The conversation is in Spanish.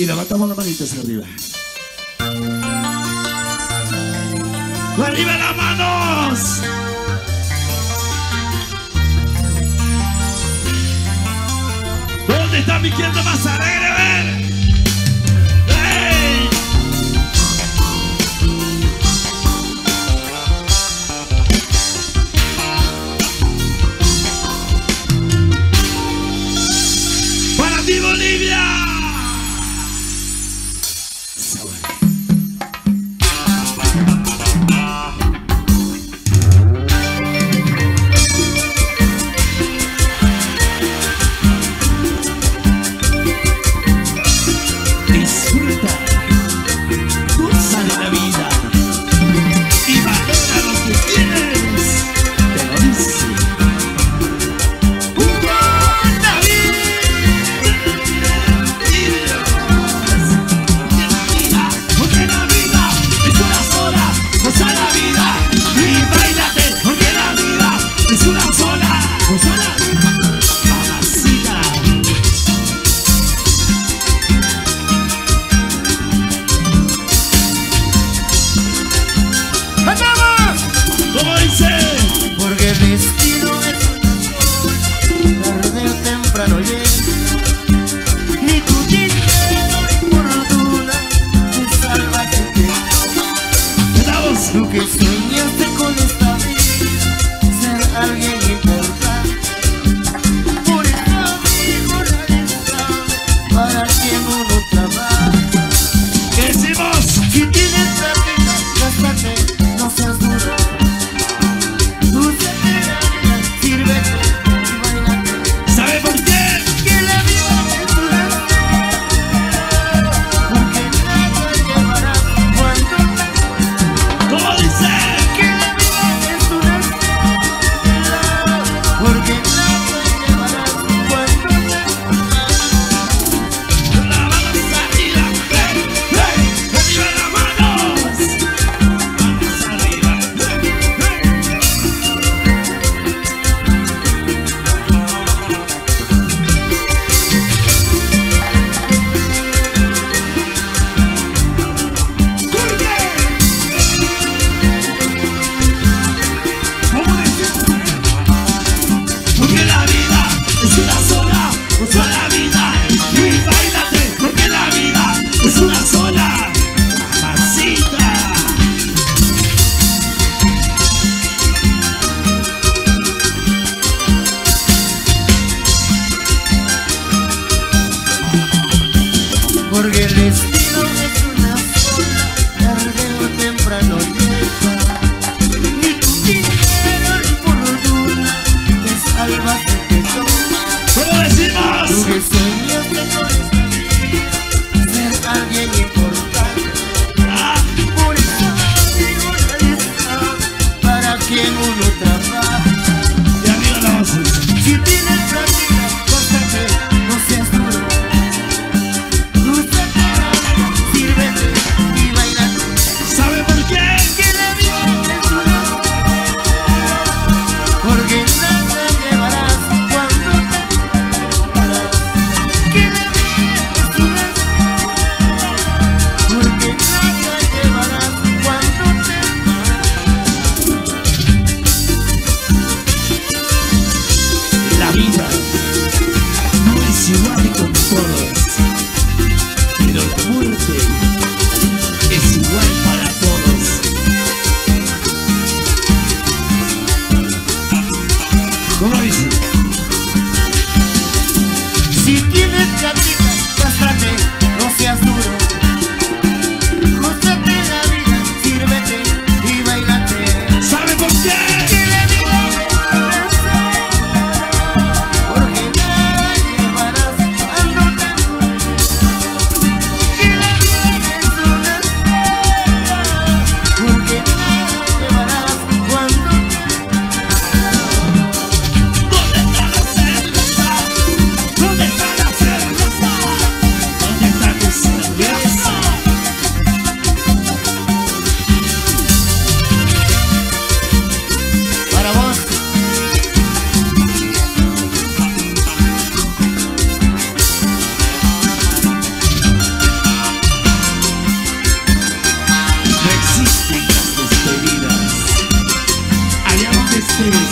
Y levantamos la manita hacia arriba. ¡Arriba las manos! ¿Dónde está mi izquierda más alegre? ver. Sueños sola vida. Y bailate porque la vida es una sola mamacita. Porque Six series.